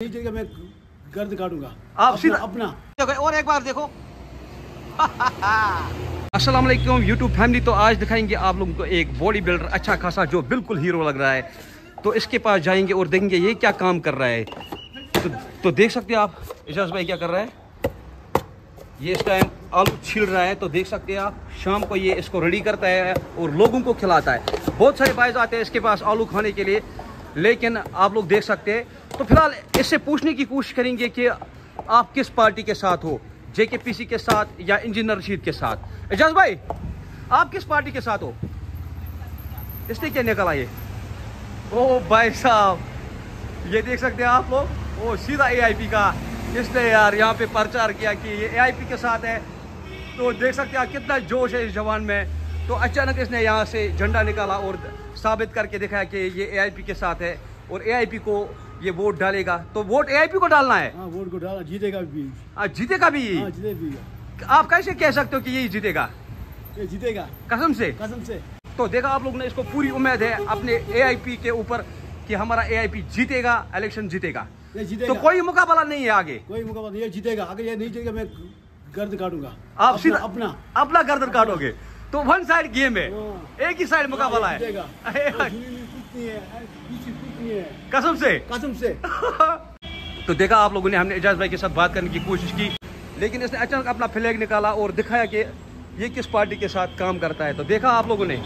जगह मैं गर्द काटूँगा। आप अपना, सीधा अपना। और एक बार देखो। अस्सलाम वालेकुम यूट्यूब फैमिली तो आज दिखाएँगे आप लोगों को एक बॉडी बिल्डर अच्छा खासा जो बिल्कुल हीरो लग रहा है। तो इसके पास जाएँगे और देखेंगे ये क्या काम कर रहा है। तो, तो देख सकते हैं आप एजाज भाई क्या कर रहा है? ये इस टाइम आलू छील रहा है तो देख सकते हैं आप शाम को ये इसको रेडी करता है और लोगों को खिलाता है। बहुत सारे बाइज आते हैं इसके पास आलू खाने के लिए लेकिन आप लोग देख सकते हैं तो फ़िलहाल इससे पूछने की कोशिश करेंगे कि आप किस पार्टी के साथ हो? जेकेपीसी के साथ या इंजीनियर रशीद के साथ? एजाज भाई, आप किस पार्टी के साथ हो? इसने क्या निकला ये? ओ भाई साहब, ये देख सकते हैं आप लोग? ओ, सीधा एआईपी का। इसने यार यहाँ पे प्रचार किया कि ये एआईपी के साथ है। तो देख सकते हैं कितना जोश है इस जवान में। तो अचानक इसने यहाँ से झंडा निकाला और साबित करके दिखाया कि ये एआईपी के साथ है और एआईपी को ये वोट डालेगा तो वोट एआईपी को डालना है। हाँ वोट को डाला जीतेगा भी। आज जीतेगा भी? हाँ जीते भी। आप कैसे कह सकते हो कि यही जीतेगा? ये जीतेगा। कसम से? कसम से। तो देखा आप लोग ने इसको पूरी उम्मीद है अपने एआईपी के ऊपर कि हमारा एआईपी जीतेगा इलेक्शन जीतेगा। ये जीतेगा। तो कोई मुकाबला नहीं है आगे। कोई मुकाबला नहीं ये जीतेगा। अगर ये नहीं जीतेगा मैं गर्द काटूँगा। आप सीधा अपना। अपना गर्दन काटोगे। तो वन साइड गेम है। हाँ। एक ही साइड मुकाबला है। कसम से? कसम से। तो देखा आप लोगों ने हमने एजाज भाई के साथ बात करने की कोशिश की लेकिन इसने अचानक अपना फ्लैग निकाला और दिखाया कि ये किस पार्टी के साथ काम करता है। तो देखा आप लोगों ने?